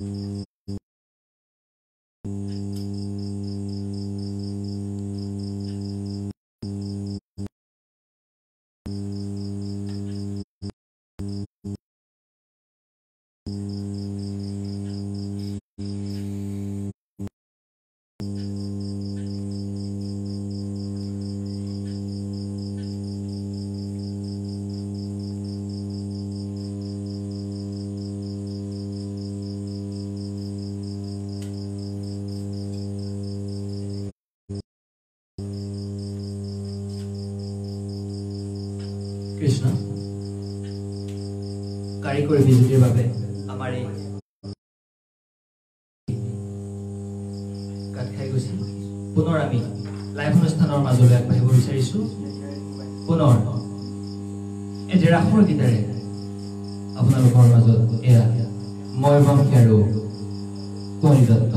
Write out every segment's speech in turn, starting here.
Mm-hmm. কাৰিকৰী বিজুতিৰ বাবে। আমাৰ এই কাট খাই গৈছে। পুনৰ আমি লাইভ অনুষ্ঠানৰ মাজলৈ আগবাঢ়িব বিচাৰিছো। পুনৰ এটি ৰাসৰ গীতেৰে আপোনালোকৰ মাজত এয়া মই বংশী আৰু কুঁৱলী দত্ত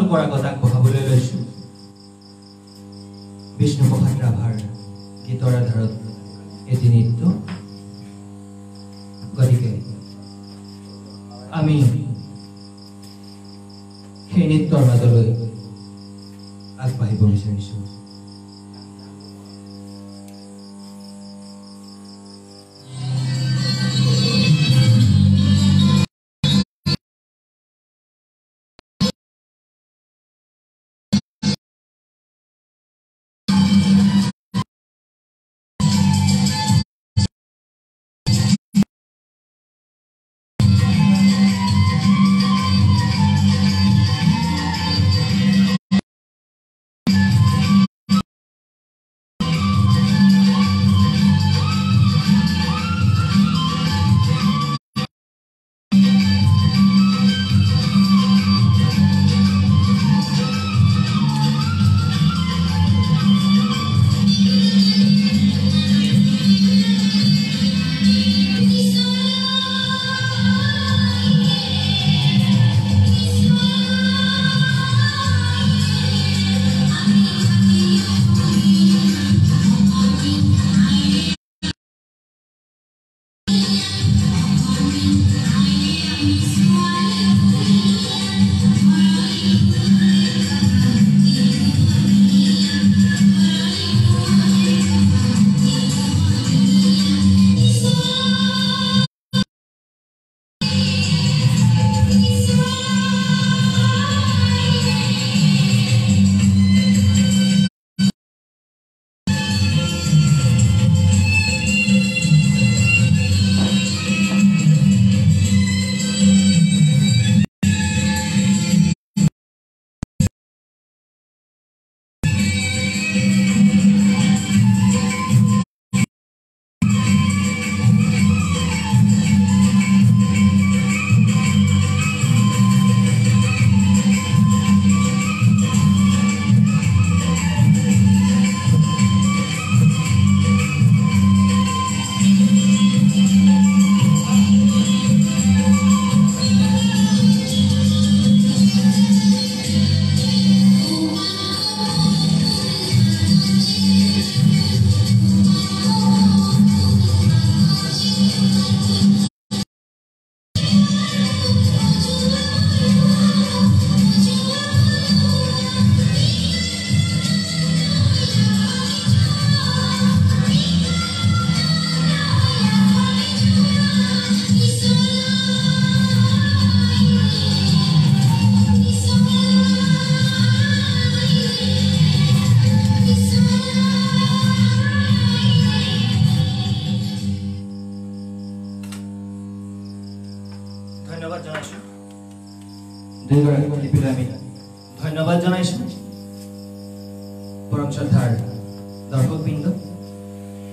আপোনালোকৰ কথা বলে লৈছোঁ বিষ্ণু প্ৰসাদ ৰাভাৰ গীতৰ আধাৰত এটি নৃত্য গতিকে আমি সেই নৃত্যৰ মাজলৈ আগবাঢ়িব বিচাৰিছোঁ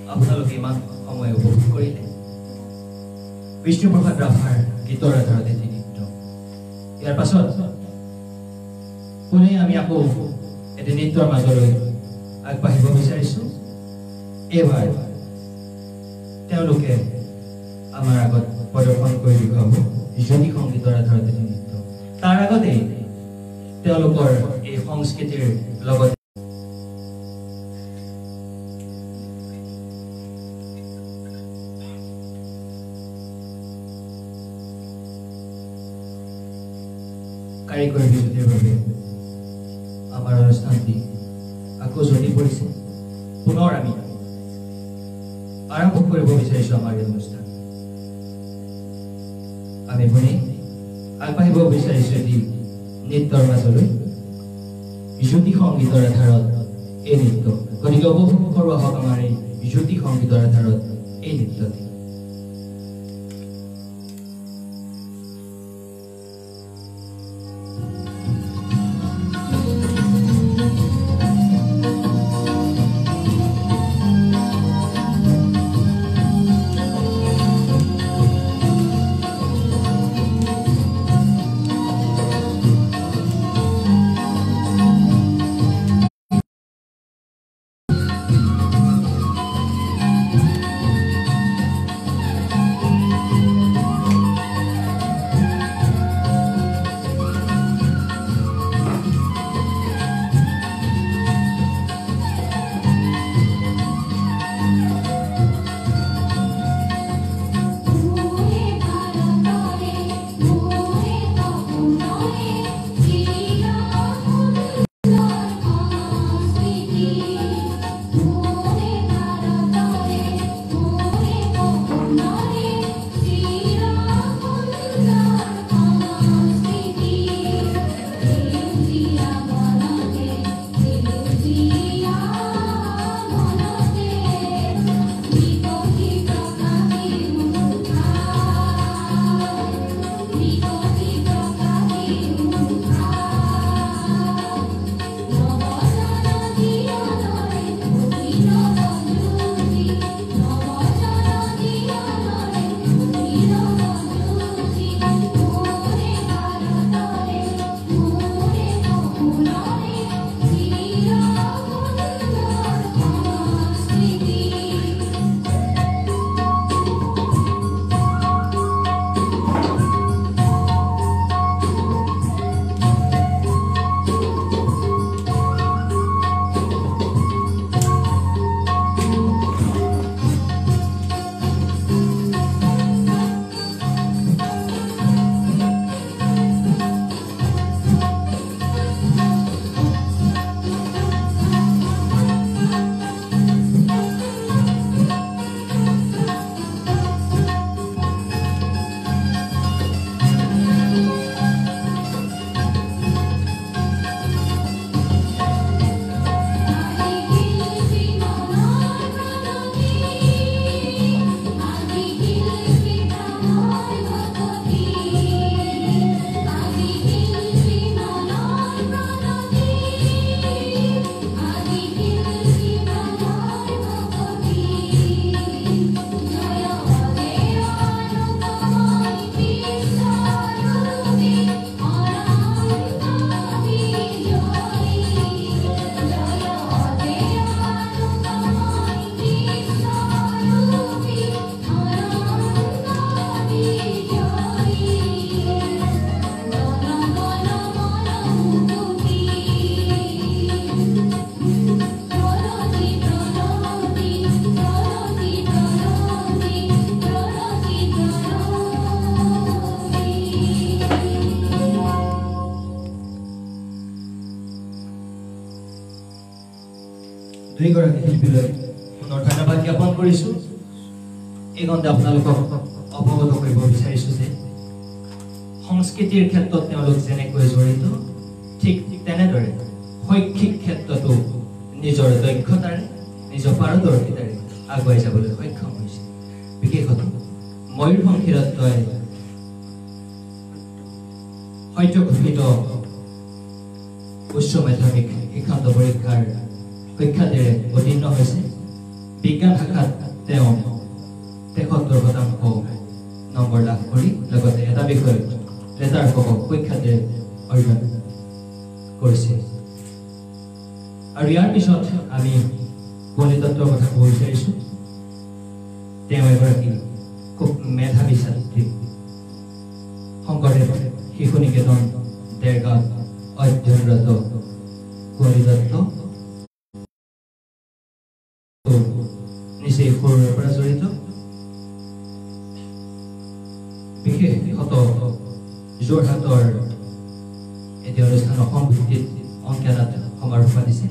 আপোনালোকে ইমান সময় উপভোগ কৰিলে বিষ্ণুপ্ৰসাদ ৰাভাৰ গীতৰ আধাৰত এটি নৃত্য ইয়াৰ পাছত পুনে আমি আকৌ এটি নৃত্যৰ মাজলৈ আগবাঢ়িব বিচাৰিছোঁ এইবাৰ তেওঁলোকে আমাৰ আগত প্ৰদৰ্শন কৰি দেখুৱাব জ্যোতি সংগীতৰ আধাৰত এটি নৃত্য তাৰ আগতে তেওঁলোকৰ এই সংস্কৃতিৰ লগত আমি শুনি আগবাঢ়িব বিচাৰিছোঁ এটি নৃত্যৰ মাজলৈ। জ্যোতি সংগীতৰ আধাৰত এই নৃত্য। গতিকে উপভোগ কৰোঁ আহক আমাৰ এই জ্যোতি সংগীতৰ আধাৰত এই নৃত্যটি। দুইগৰাকী শিল্পীলৈ পুনৰ ধন্যবাদ জ্ঞাপন কৰিছোঁ। এই কণতে আপোনালোকক অৱগত কৰিব বিচাৰিছোঁ যে সংস্কৃতিৰ ক্ষেত্ৰত তেওঁলোক যেনেকৈ জড়িত ঠিক তেনেদৰে শৈক্ষিক ক্ষেত্ৰতো নিজৰ দক্ষতাৰে নিজৰ পাৰদৰ্শিতাৰে আগুৱাই যাবলৈ সক্ষম হৈছে। বিশেষত ময়ূৰভঞ্জ ৰত্নই সত্য ঘোষিত উচ্চ মাধ্যমিক শিক্ষান্ত পৰীক্ষাৰ সুখ্যাতিৰে উত্তীৰ্ণ হৈছে। বিজ্ঞান শাখাত তেওঁ তেসত্তৰ শতাংশ নম্বৰ লাভ কৰি লগতে এটা বিষয়ত লেটাৰ সহ সুখ্যাতিৰে অৰ্জন কৰিছে। আৰু ইয়াৰ পিছত আমি দত্তৰ কথা ক'ব বিচাৰিছোঁ। তেওঁ এগৰাকী খুব মেধাৱী ছাত্ৰী। শংকৰদেৱ শিশু নিকেতন দেৰগাঁৱত অধ্যয়নৰত কুঁৱলী দত্ত নিচেই সৰুৰে পৰা জড়িত বিশেষত যোৰহাটৰ এটি অনুষ্ঠান অসম ভিত্তিত অংকীয়ানাট সমাৰোহ পাতিছে।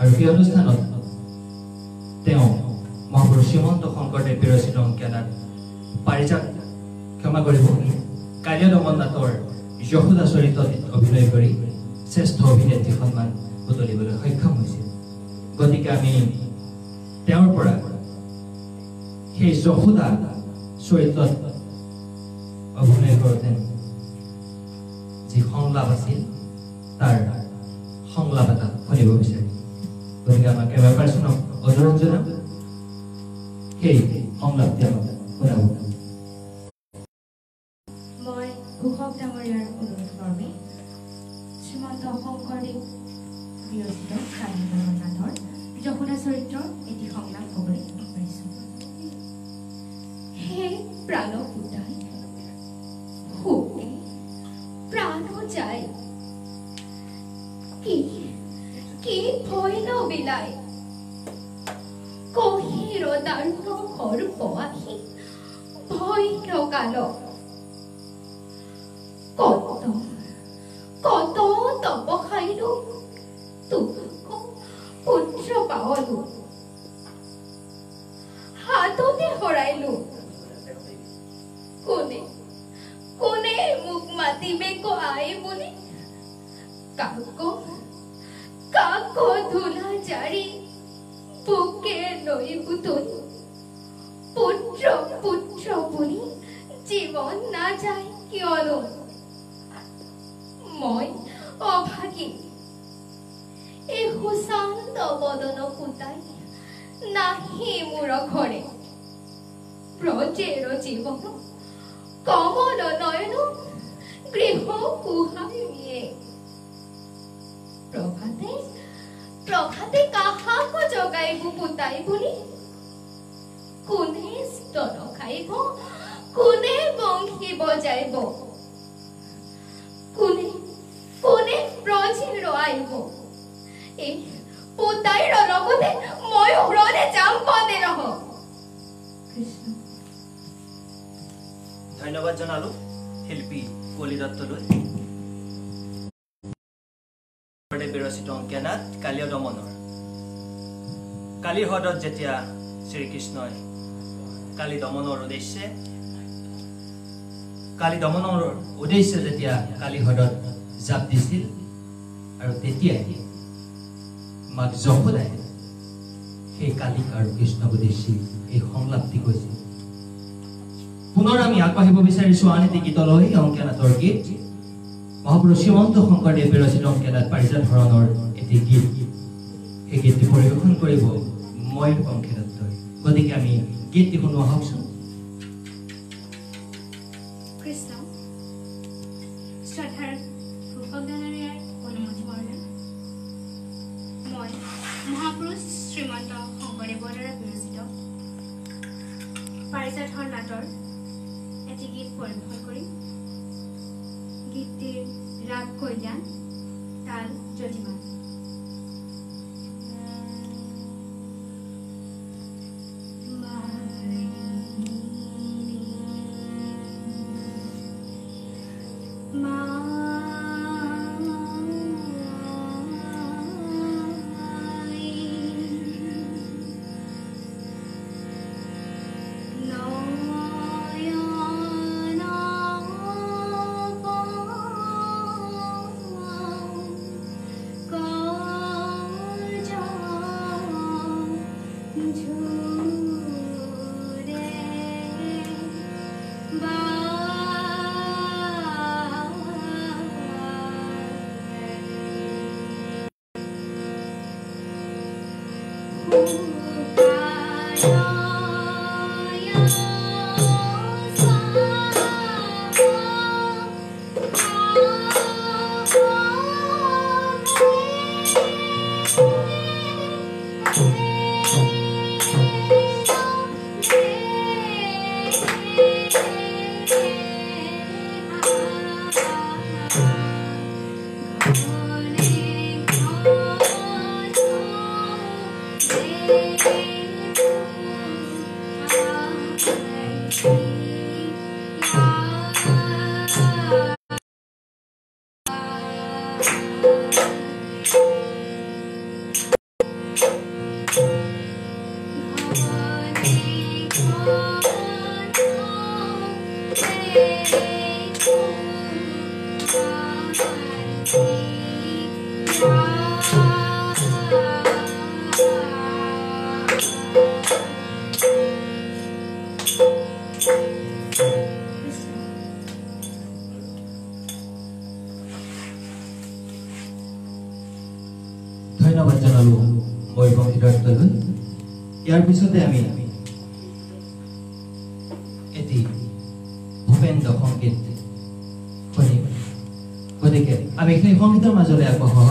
আৰু সেই অনুষ্ঠানত তেওঁ মহাপুৰুষ শ্ৰীমন্ত শংকৰদেৱ বিৰচিত অংকীয়ানাট পাৰিজাত ক্ষমা কৰিব। কালিয়া দমন নাটৰ যশোদা চৰিত্ৰত অভিনয় কৰি শ্ৰেষ্ঠ অভিনেত্ৰী সন্মান বুটলিবলৈ সক্ষম হৈছিল গতিকে আমি তেওঁৰ পৰা সেই যশোদা চৰিত্ৰত অভিনয় কৰোঁতে যি সংলাপ আছিল তাৰ সংলাপ এটা শুনিব বিচাৰিম। গতিকে আমাৰ কেমেৰা পাৰ্চনক অনুৰোধ জনাম সেই সংলাপটি আমাক শুনাব। চৰিত্ৰৰ এটি সংলাপ ক'বলৈ প্রাণ ফুটাই ফুটে প্রাণও যায় কি কি ভয় বিলায়? কহির দারুণ কর পাহি ভয় কালো জীৱন নাযায় কিয়নো মই অভাগী। এই সুশান্ত বদন পুতাই নাহি মোৰ ঘৰে। ব্ৰজেৰ জীৱন, কমল নয়ন গৃহ কুহাই নিয়ে। প্ৰভাতে প্ৰভাতে কাহাক জগাইব পুতাই বুলি কোনে স্তন খাইব? কোনে বংশী বজাইব কোনে কোনে ব্ৰজেৰ আইব এই পুতাইৰ লগতে ময়ো হ্ৰদে যাম পদে ৰহ কৃষ্ণ। ধন্যবাদ জনালো শিল্পী কলি দত্তলৈ বিৰচিত অংকীয়ানাট কালীয় দমনৰ। কালীৰ হ্ৰদত যেতিয়া শ্ৰীকৃষ্ণই কালী দমনৰ উদ্দেশ্যে কালী দমনৰ উদ্দেশ্যে যেতিয়া কালী হ্ৰদত জাপ দিছিল আৰু তেতিয়াই মাক যশোদাই সেই কালীক আৰু কৃষ্ণক উদ্দেশ্যি এই সংলাপটি কৈছিল। পুনৰ আমি আগবাঢ়িব বিচাৰিছো আন এটি গীতলৈ অংকীয়ানাটৰ গীত। মহাপুৰুষ শ্ৰীমন্ত শংকৰদেৱ বিৰচিত অংকীয়ানাট পাৰিজাত ধৰণৰ এটি গীত। সেই গীতটি পৰিৱেশন কৰিব ময়ূৰ অংকীয়ানাটৰ গতিকে আমি গীতটি শুনোৱা হওকচোন। মহাপুৰুষ শ্ৰীমন্ত শংকৰদেৱৰ দ্বাৰা বিৰচিত পাৰিজাতৰ নাটৰ এটি গীত পৰিৱেশন কৰিম গীতটিৰ ৰাগ কল্যাণ, তাল জ্যোতিমান ইয়াৰ পিছতে আমি এটি ভূপেন্দ্ৰ সংগীত শুনিম গতিকে আমি সেই সংগীতৰ মাজলৈ আগবঢ়া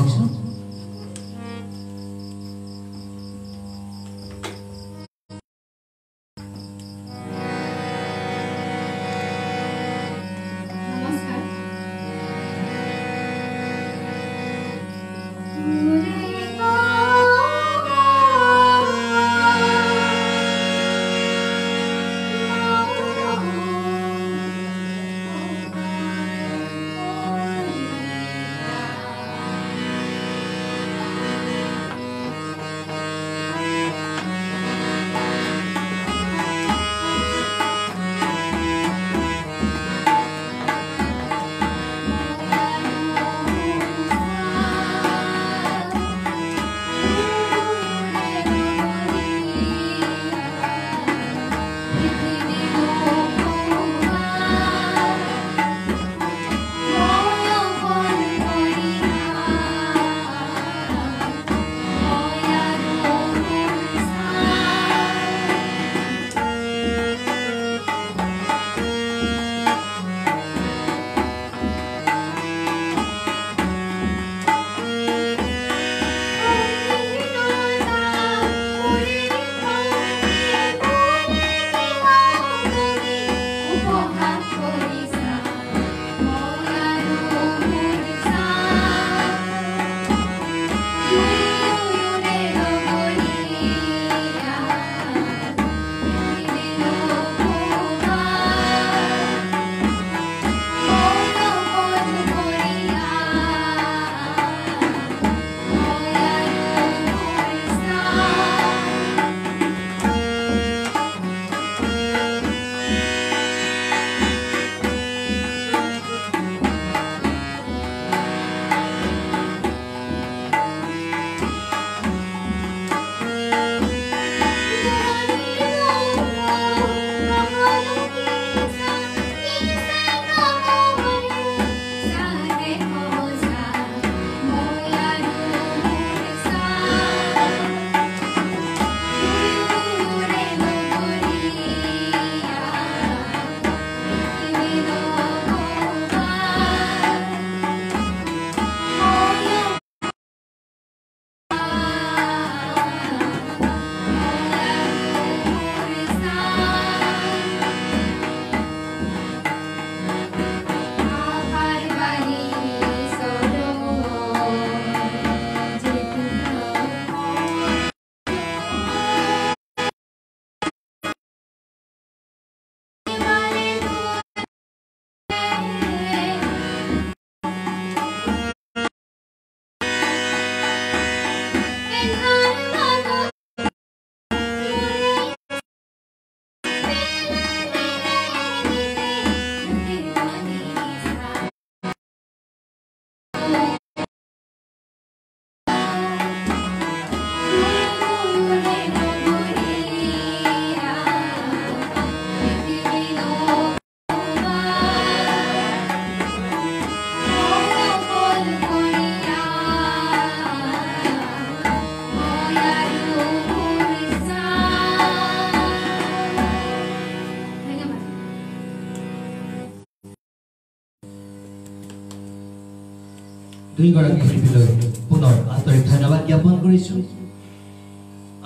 দুইগৰাকী শিল্পীলৈ পুনৰ আন্তৰিক ধন্যবাদ জ্ঞাপন কৰিছোঁ।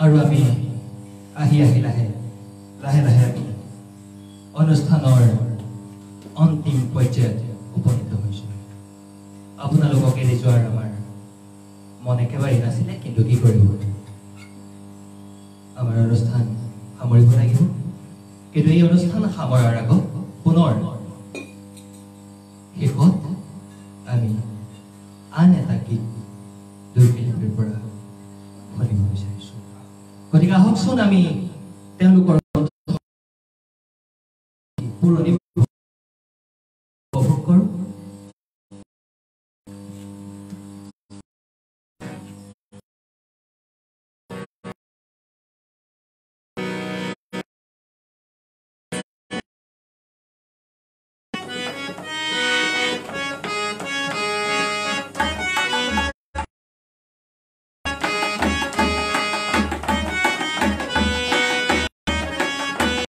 আৰু আমি আহি আহি লাহে লাহে লাহে আমি অনুষ্ঠানৰ অন্তিম পৰ্যায়ত উপনীত হৈছোঁ। আপোনালোকক এৰি যোৱাৰ আমাৰ মন একেবাৰেই নাছিলে কিন্তু কি কৰিব? আমাৰ অনুষ্ঠান সামৰিব লাগিব। কিন্তু এই অনুষ্ঠান সামৰাৰ আগত পুনৰ